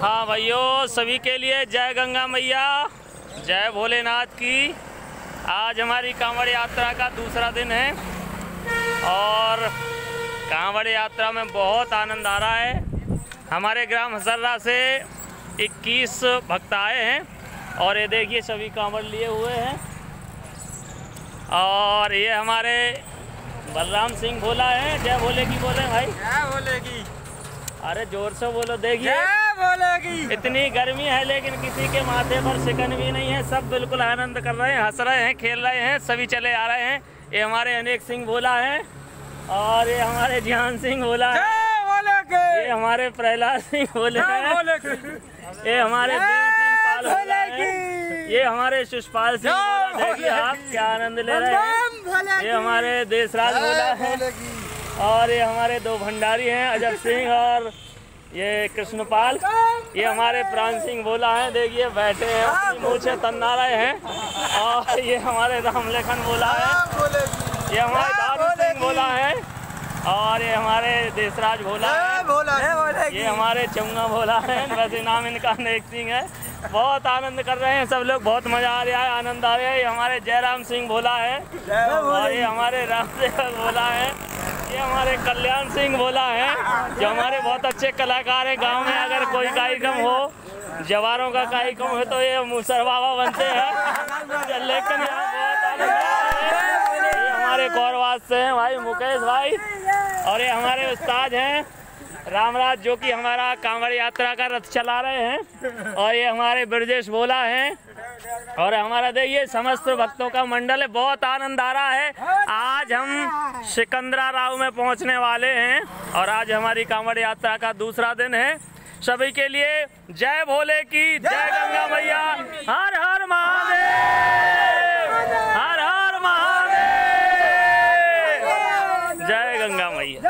हाँ भाइयों सभी के लिए जय गंगा मैया जय भोलेनाथ की। आज हमारी कांवड़ यात्रा का दूसरा दिन है और कांवड़ यात्रा में बहुत आनंद आ रहा है। हमारे ग्राम हसर्रा से 21 भक्त आए हैं और ये देखिए सभी कांवड़ लिए हुए हैं। और ये हमारे बलराम सिंह भोला है जय भोले की बोले भाई। क्या बोलेगी अरे ज़ोर से बोलो देखिए। बोलेगी। इतनी गर्मी है लेकिन किसी के माथे पर शिकन भी नहीं है। सब बिल्कुल आनंद कर रहे हैं हंस रहे हैं खेल रहे हैं सभी चले आ रहे हैं। ये हमारे अनेक सिंह बोला है और ये हमारे जिहान सिंह बोला है। ये हमारे प्रहलाद सिंह बोले हैं। ये हमारे दिल सिंह पाल बोला बोलेगी। ये हमारे सुषपाल सिंह देखिए आप क्या आनंद ले रहे हैं? ये हमारे देशराज बोला है। और ये हमारे दो भंडारी हैं अजब सिंह और ये कृष्णपाल ये हमारे प्राण सिंह बोला है। देखिए बैठे हैं अपनी मूछे तन्ना रहे हैं। और ये हमारे रामलेखन बोला है ये हमारे दारू सिंह बोला है। और ये हमारे देशराज भोला है ये हमारे चुंगा भोला है। वैसे नाम इनका नेक सिंह है। बहुत आनंद कर रहे हैं सब लोग। बहुत मज़ा आ रहा है आनंद आ रहा है। ये हमारे जयराम सिंह भोला है। और ये हमारे रामदेव भोला है। ये हमारे कल्याण सिंह भोला है, जो हमारे बहुत अच्छे कलाकार हैं गाँव में, अगर कोई कार्यक्रम हो, जवारों का कार्यक्रम हो तो ये मुसर बाबा बनते हैं। लेकिन यहाँ बहुत ये हमारे कौरवास से हैं भाई, मुकेश भाई, और ये हमारे उस्ताद हैं, रामराज, जो कि हमारा कांवड़ यात्रा का रथ चला रहे हैं, और ये हमारे ब्रजेश बोला हैं और हमारा देखिए समस्त भक्तों का मंडल है, बहुत आनंद आ रहा है। आज हम सिकंदरा राव में पहुँचने वाले हैं और आज हमारी कांवड़ यात्रा का दूसरा दिन है। सभी के लिए जय भोले की, जय गंगा मैया। हर हर महादेव, हर हर महादेव। जय गंगा मैया।